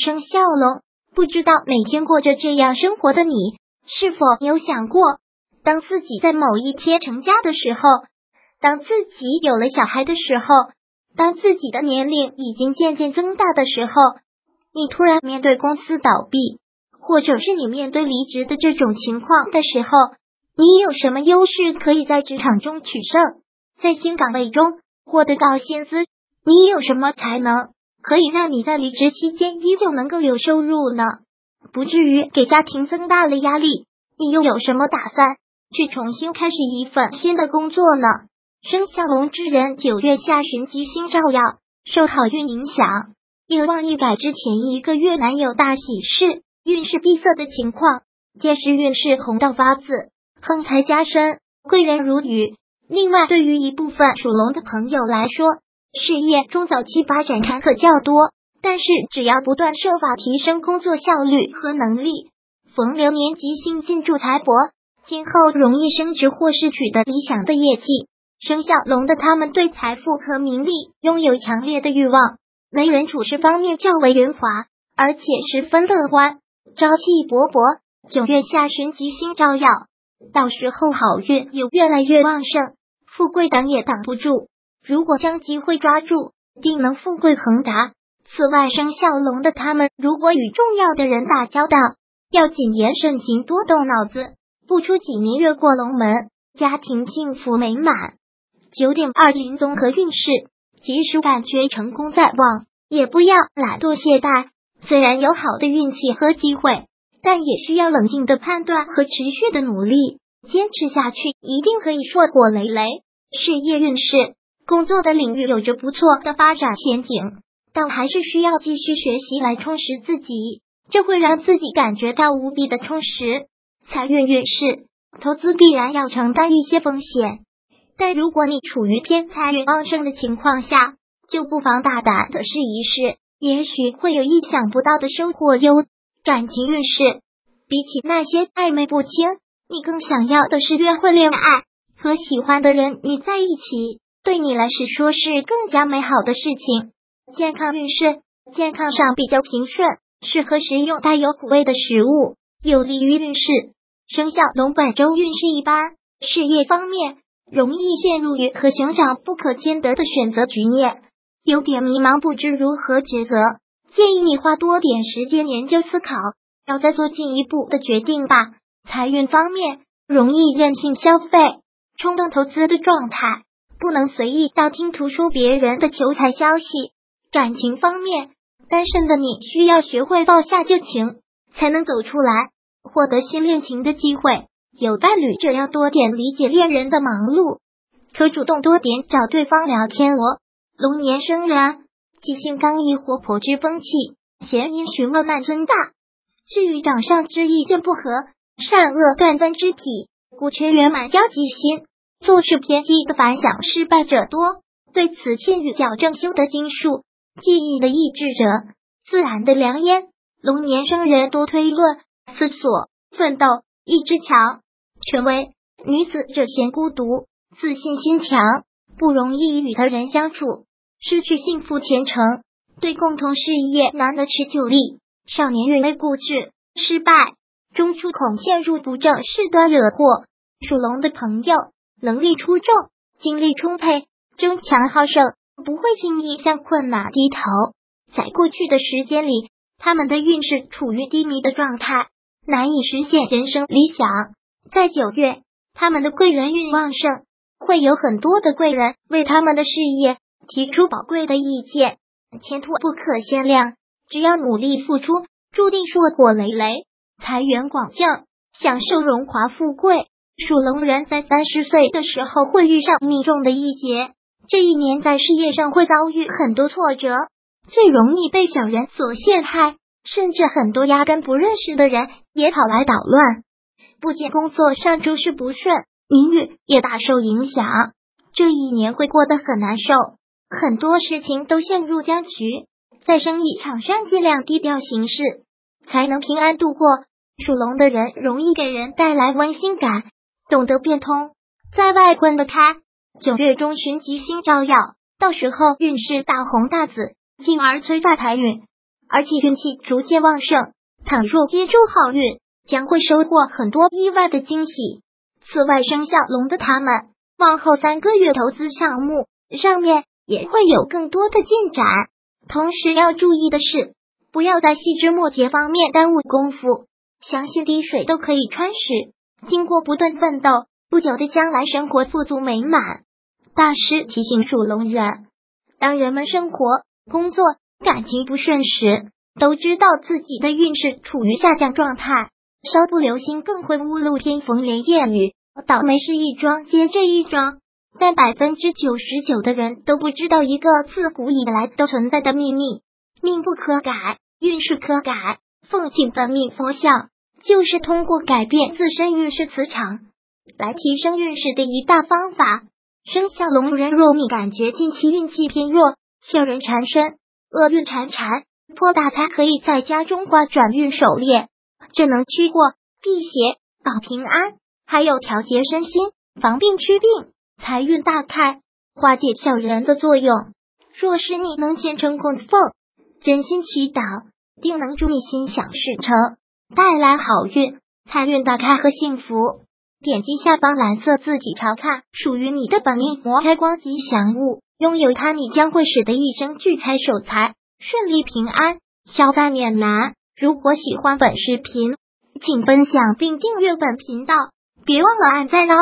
生肖龙，不知道每天过着这样生活的你，是否有想过，当自己在某一天成家的时候，当自己有了小孩的时候，当自己的年龄已经渐渐增大的时候，你突然面对公司倒闭，或者是你面对离职的这种情况的时候，你有什么优势可以在职场中取胜，在新岗位中获得到薪资？你有什么才能可以让你在离职期间依旧能够有收入呢？不至于给家庭增大了压力。你又有什么打算去重新开始一份新的工作呢？生肖龙之人九月下旬吉星照耀，受好运影响，有望一改之前一个月难有大喜事，运势闭塞的情况，届时运势红到发紫，横财加身，贵人如雨。另外，对于一部分属龙的朋友来说，事业中早期发展坎坷较多，但是只要不断设法提升工作效率和能力，逢流年吉星进驻财帛，今后容易升职或是取得理想的业绩。生肖龙的他们对财富和名利拥有强烈的欲望，为人处事方面较为圆滑，而且十分乐观，朝气勃勃。九月下旬吉星照耀，到时候好运有越来越旺盛，富贵挡也挡不住。如果将机会抓住，定能富贵恒达。此外，生肖龙的他们，如果与重要的人打交道，要谨言慎行，多动脑子，不出几年越过龙门，家庭幸福美满。九点二零综合运势，即使感觉成功在望，也不要懒惰懈怠。虽然有好的运气和机会，但也需要冷静的判断和持续的努力，坚持下去，一定可以硕果累累。事业运势。工作的领域有着不错的发展前景，但还是需要继续学习来充实自己，这会让自己感觉到无比的充实。财运运势，投资必然要承担一些风险，但如果你处于偏财运旺盛的情况下，就不妨大胆的试一试，也许会有意想不到的收获哟。感情运势，比起那些暧昧不清，你更想要的是约会、恋爱和喜欢的人你在一起。对你来说是更加美好的事情。健康运势，健康上比较平顺，适合食用带有苦味的食物，有利于运势。生肖龙本周运势一般，事业方面容易陷入与和熊掌不可兼得的选择局面，有点迷茫，不知如何抉择。建议你花多点时间研究思考，然后再做进一步的决定吧。财运方面容易任性消费，冲动投资的状态。不能随意道听途说别人的求财消息。感情方面，单身的你需要学会放下旧情，才能走出来，获得新恋情的机会。有伴侣者要多点理解恋人的忙碌，可主动多点找对方聊天哦。龙年生人，气性刚毅，活泼之风气，嫌阴循慢慢增大。至于长相之意见不合，善恶断分之体，故缺圆满交吉心。做事偏激的反响失败者多，对此欠予矫正修德经术记忆的抑制者，自然的良烟。龙年生人多推论、思索、奋斗，意志强，权威。女子者嫌孤独，自信心强，不容易与他人相处，失去幸福前程。对共同事业难得持久力。少年越为固执，失败，中出恐陷入不正事端惹祸。属龙的朋友。能力出众，精力充沛，争强好胜，不会轻易向困难低头。在过去的时间里，他们的运势处于低迷的状态，难以实现人生理想。在九月，他们的贵人运旺盛，会有很多的贵人为他们的事业提出宝贵的意见，前途不可限量。只要努力付出，注定硕果累累，财源广进，享受荣华富贵。属龙人在三十岁的时候会遇上命中的一劫，这一年在事业上会遭遇很多挫折，最容易被小人所陷害，甚至很多压根不认识的人也跑来捣乱。不仅工作上诸事不顺，名誉也大受影响。这一年会过得很难受，很多事情都陷入僵局。在生意场上尽量低调行事，才能平安度过。属龙的人容易给人带来温馨感。懂得变通，在外混得开。九月中旬吉星照耀，到时候运势大红大紫，进而催发财运。而且运气逐渐旺盛。倘若接住好运，将会收获很多意外的惊喜。此外，生肖龙的他们，往后三个月投资项目上面也会有更多的进展。同时要注意的是，不要在细枝末节方面耽误功夫。相信滴水都可以穿石，经过不断奋斗，不久的将来生活富足美满。大师提醒属龙人，当人们生活、工作、感情不顺时，都知道自己的运势处于下降状态，稍不留心更会误入天逢连夜雨，倒霉事一桩接着一桩。但百分之九十九的人都不知道一个自古以来都存在的秘密：命不可改，运势可改。奉请本命佛像，就是通过改变自身运势磁场来提升运势的一大方法。生肖龙人若你感觉近期运气偏弱，小人缠身，厄运缠缠，破大财，可以在家中挂转运手链，这能驱过、辟邪、保平安，还有调节身心、防病祛病、财运大开、化解小人的作用。若是你能虔诚供奉、真心祈祷。定能助你心想事成，带来好运、财运大开和幸福。点击下方蓝色字体查看属于你的本命佛开光吉祥物，拥有它，你将会使得一生聚财、守财、顺利、平安、消灾免难。如果喜欢本视频，请分享并订阅本频道，别忘了按赞哦。